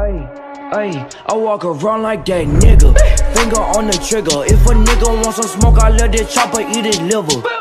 Ay, ay, I walk around like that nigga. Finger on the trigger. If a nigga wants some smoke, I let that chopper eat his liver.